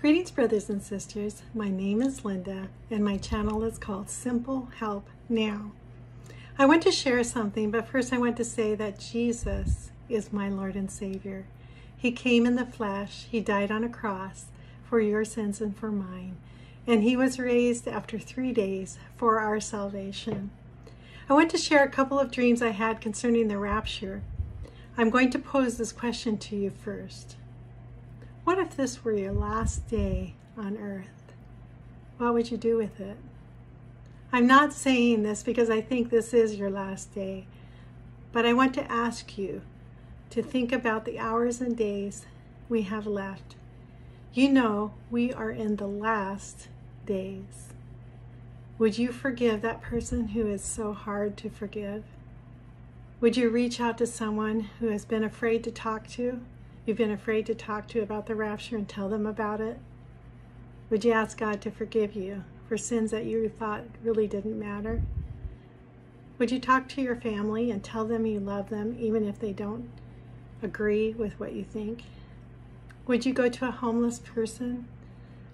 Greetings, brothers and sisters. My name is Linda, and my channel is called Simple Help Now. I want to share something, but first I want to say that Jesus is my Lord and Savior. He came in the flesh, He died on a cross for your sins and for mine, and He was raised after three days for our salvation. I want to share a couple of dreams I had concerning the rapture. I'm going to pose this question to you first. What if this were your last day on earth? What would you do with it? I'm not saying this because I think this is your last day, but I want to ask you to think about the hours and days we have left. You know, we are in the last days. Would you forgive that person who is so hard to forgive? Would you reach out to someone who has been afraid to talk to? You've been afraid to talk to about the rapture and tell them about it? Would you ask God to forgive you for sins that you thought really didn't matter? Would you talk to your family and tell them you love them even if they don't agree with what you think? Would you go to a homeless person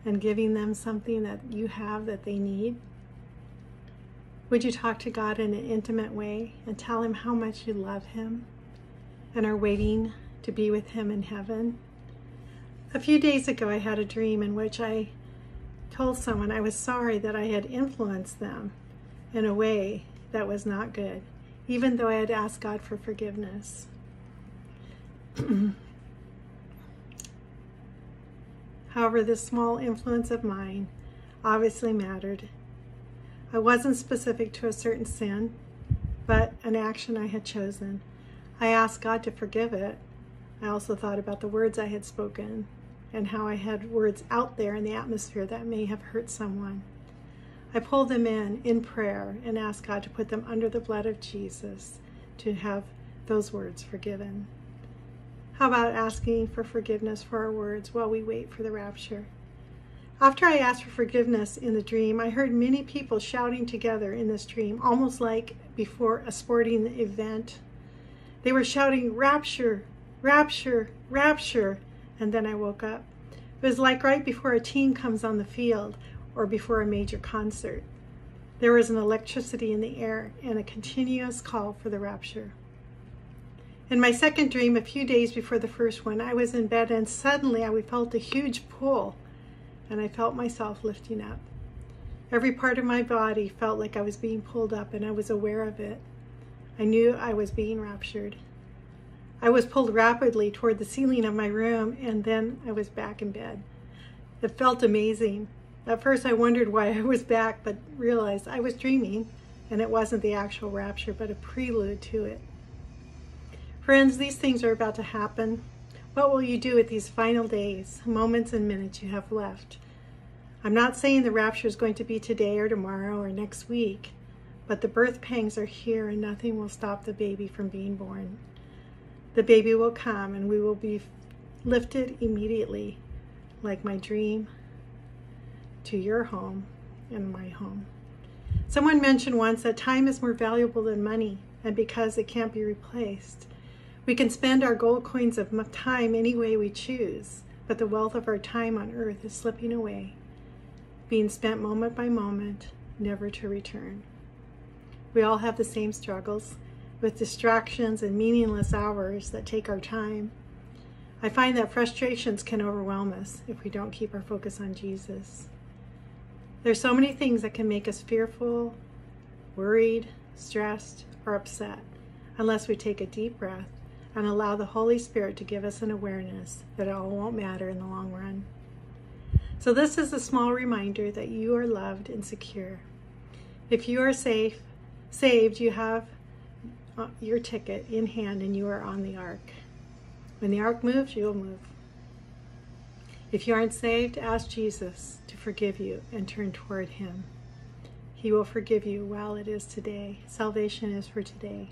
and giving them something that you have that they need? Would you talk to God in an intimate way and tell Him how much you love Him and are waiting to be with Him in heaven? A few days ago, I had a dream in which I told someone I was sorry that I had influenced them in a way that was not good, even though I had asked God for forgiveness. However, this small influence of mine obviously mattered I wasn't specific to a certain sin, but an action I had chosen. I asked God to forgive it. I also thought about the words I had spoken and how I had words out there in the atmosphere that may have hurt someone. I pulled them in in prayer and asked God to put them under the blood of Jesus to have those words forgiven. How about asking for forgiveness for our words while we wait for the rapture? After I asked for forgiveness in the dream, I heard many people shouting together in this dream, almost like before a sporting event. They were shouting, Rapture, Rapture, Rapture, and then I woke up. It was like right before a team comes on the field or before a major concert. There was an electricity in the air and a continuous call for the rapture. In my second dream, a few days before the first one, I was in bed and suddenly I felt a huge pull and I felt myself lifting up. Every part of my body felt like I was being pulled up and I was aware of it. I knew I was being raptured. I was pulled rapidly toward the ceiling of my room and then I was back in bed. It felt amazing. At first I wondered why I was back, but realized I was dreaming and it wasn't the actual rapture, but a prelude to it. Friends, these things are about to happen. What will you do with these final days, moments and minutes you have left? I'm not saying the rapture is going to be today or tomorrow or next week, but the birth pangs are here and nothing will stop the baby from being born. The baby will come and we will be lifted immediately, like my dream, to your home and my home. Someone mentioned once that time is more valuable than money, and because it can't be replaced, we can spend our gold coins of time any way we choose, but the wealth of our time on earth is slipping away, being spent moment by moment, never to return. We all have the same struggles with distractions and meaningless hours that take our time. I find that frustrations can overwhelm us if we don't keep our focus on Jesus. There's so many things that can make us fearful, worried, stressed, or upset unless we take a deep breath and allow the Holy Spirit to give us an awareness that it all won't matter in the long run. So, this is a small reminder that you are loved and secure. If you are safe, saved, you have Uh, your ticket in hand and you are on the ark. When the ark moves, you'll move. If you aren't saved, ask Jesus to forgive you and turn toward Him. He will forgive you while it is today. Salvation is for today.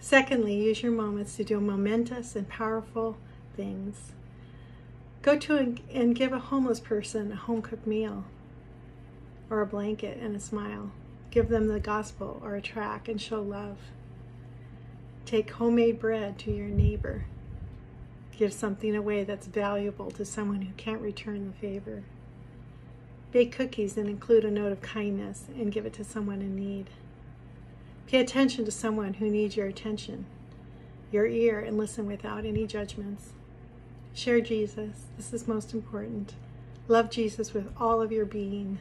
Secondly, use your moments to do momentous and powerful things. Go to and give a homeless person a home cooked meal or a blanket and a smile. Give them the gospel or a track and show love. Take homemade bread to your neighbor. Give something away that's valuable to someone who can't return the favor. Bake cookies and include a note of kindness and give it to someone in need. Pay attention to someone who needs your attention, your ear, and listen without any judgments. Share Jesus. This is most important. Love Jesus with all of your being.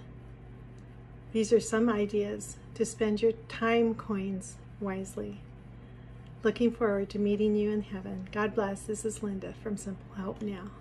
These are some ideas to spend your time coins wisely. Looking forward to meeting you in heaven. God bless. This is Linda from Simple Help Now.